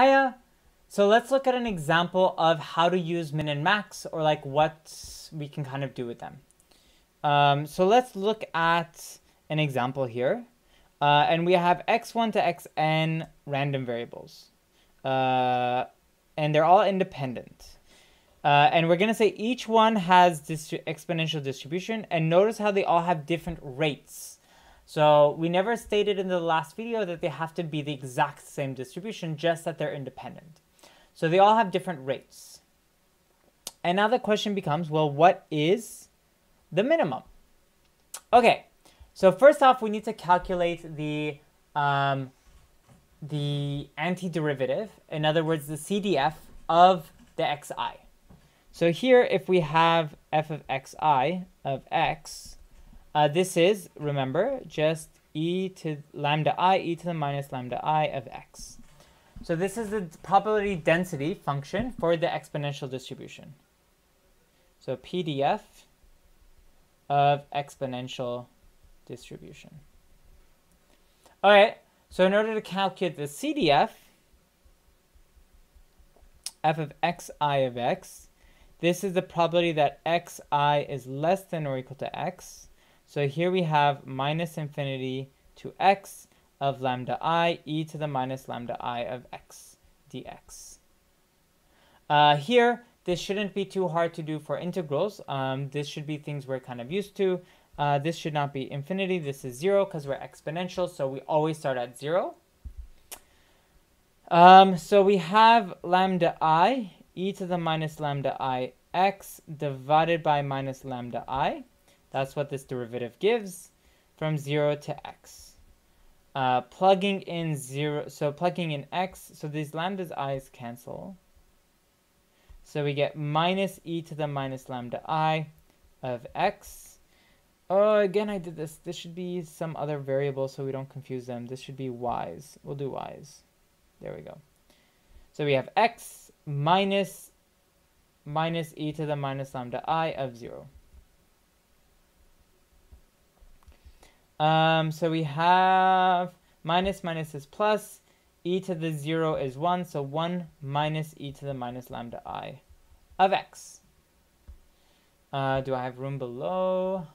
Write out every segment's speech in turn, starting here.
Hiya! So let's look at an example of how to use min and max or like what we can kind of do with them. Um, so let's look at an example here. Uh, and we have x1 to xn random variables. Uh, and they're all independent. Uh, and we're going to say each one has this exponential distribution. And notice how they all have different rates. So we never stated in the last video that they have to be the exact same distribution, just that they're independent. So they all have different rates. And now the question becomes, well, what is the minimum? Okay, so first off, we need to calculate the, um, the antiderivative, in other words, the CDF of the xi. So here, if we have f of xi of x, uh, this is, remember, just e to lambda i, e to the minus lambda i of x. So this is the probability density function for the exponential distribution. So PDF of exponential distribution. All right, so in order to calculate the CDF, f of xi of x, this is the probability that xi is less than or equal to x. So here we have minus infinity to x of lambda i e to the minus lambda i of x dx. Uh, here, this shouldn't be too hard to do for integrals. Um, this should be things we're kind of used to. Uh, this should not be infinity. This is 0 because we're exponential, so we always start at 0. Um, so we have lambda i e to the minus lambda i x divided by minus lambda i. That's what this derivative gives from 0 to x. Uh, plugging in 0, so plugging in x, so these lambda's i's cancel. So we get minus e to the minus lambda i of x. Oh, again, I did this. This should be some other variable so we don't confuse them. This should be y's. We'll do y's. There we go. So we have x minus minus e to the minus lambda i of 0. Um, so we have minus minus is plus, e to the 0 is 1, so 1 minus e to the minus lambda i of x. Uh, do I have room below?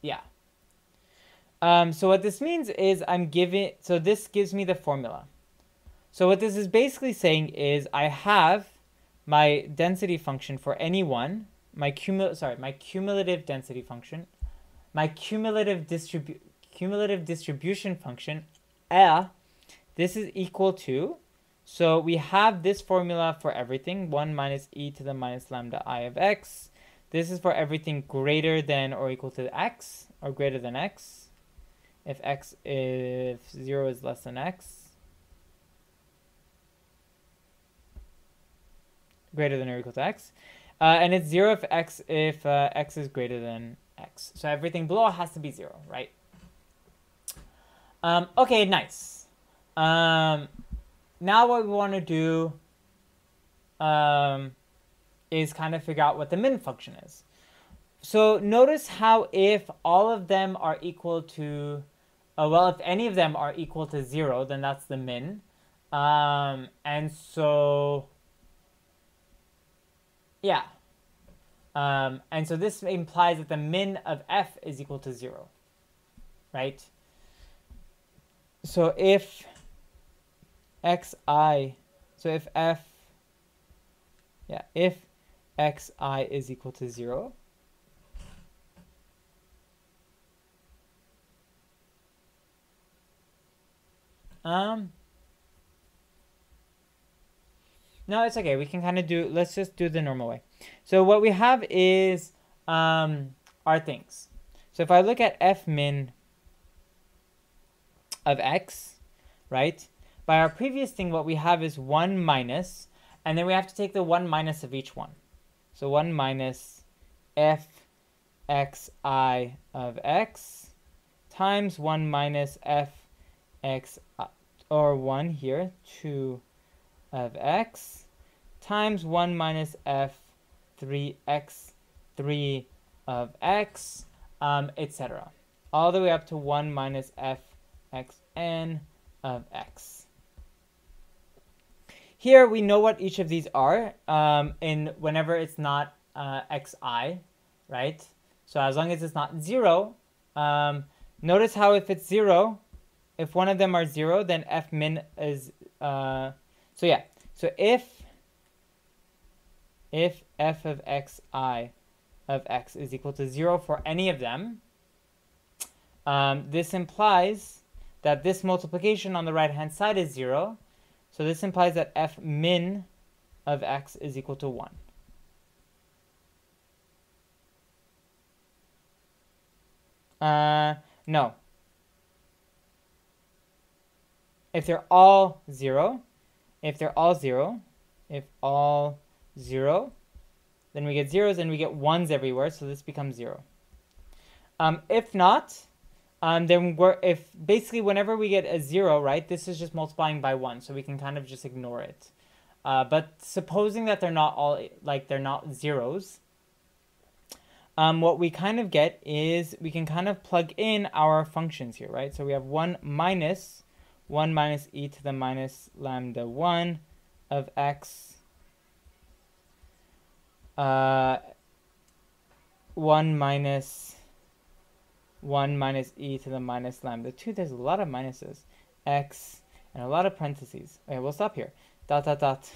Yeah. Um, so what this means is I'm giving, so this gives me the formula. So what this is basically saying is I have my density function for any one, my cumul sorry, my cumulative density function my cumulative distribu cumulative distribution function, L, this is equal to, so we have this formula for everything, 1 minus e to the minus lambda i of x. This is for everything greater than or equal to x, or greater than x. If x, if 0 is less than x. Greater than or equal to x. Uh, and it's 0 if x, if uh, x is greater than x. So everything below has to be 0, right? Um, okay, nice. Um, now what we want to do um, is kind of figure out what the min function is. So notice how if all of them are equal to, uh, well, if any of them are equal to 0, then that's the min. Um, and so, yeah, um, and so this implies that the min of f is equal to 0, right? So if xi, so if f, yeah, if xi is equal to 0, um, no, it's okay. We can kind of do, let's just do the normal way. So what we have is um, our things. So if I look at f min of x, right? By our previous thing, what we have is 1 minus, and then we have to take the 1 minus of each one. So 1 minus f xi of x times 1 minus f x, or 1 here, 2 of x, times 1 minus f 3x, 3 of x, um, etc. All the way up to 1 minus fxn of x. here we know what each of these are um, in whenever it's not uh, xi, right? So as long as it's not 0, um, notice how if it's 0, if one of them are 0, then f min is, uh, so yeah, so if, if f of xi of x is equal to 0 for any of them, um, this implies that this multiplication on the right-hand side is 0. So this implies that f min of x is equal to 1. Uh, no. If they're all 0, if they're all 0, if all 0, then we get zeros and we get ones everywhere, so this becomes 0. Um, if not, um, then we're, if basically whenever we get a 0, right, this is just multiplying by 1, so we can kind of just ignore it. Uh, but supposing that they're not all, like they're not zeros, um, what we kind of get is we can kind of plug in our functions here, right? So we have 1 minus 1 minus e to the minus lambda 1 of x uh, 1 minus 1 minus e to the minus lambda 2. There's a lot of minuses. x and a lot of parentheses. Okay, we'll stop here. Dot, dot, dot.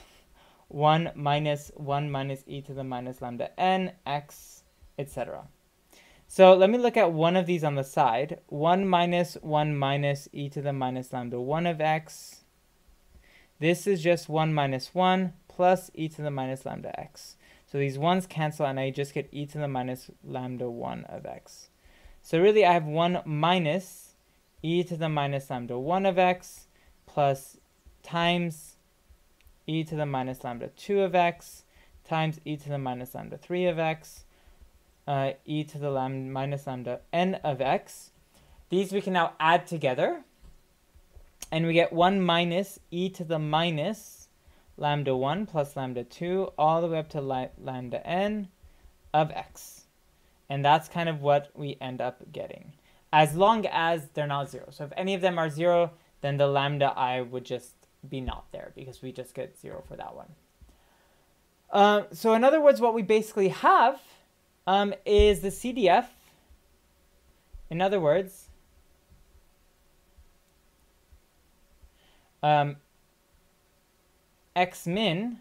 1 minus 1 minus e to the minus lambda n, x, etc. So let me look at one of these on the side. 1 minus 1 minus e to the minus lambda 1 of x. This is just 1 minus 1 plus e to the minus lambda x. So these ones cancel and I just get e to the minus lambda 1 of x. So really I have 1 minus e to the minus lambda 1 of x plus times e to the minus lambda 2 of x times e to the minus lambda 3 of x uh, e to the lambda minus lambda n of x. These we can now add together. And we get 1 minus e to the minus lambda 1 plus lambda 2 all the way up to lambda n of x. And that's kind of what we end up getting. As long as they're not 0. So if any of them are 0, then the lambda i would just be not there because we just get 0 for that one. Uh, so in other words, what we basically have um, is the CDF. In other words, um, x min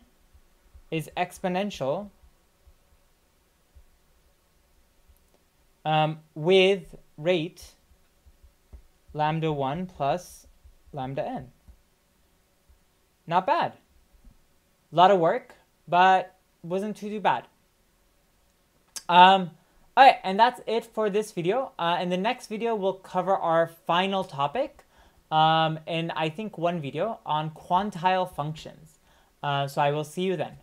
is exponential um, with rate lambda 1 plus lambda n. Not bad. A lot of work, but wasn't too, too bad. Um, all right, and that's it for this video. Uh, in the next video, we'll cover our final topic um, in, I think, one video on quantile functions. Uh, so I will see you then.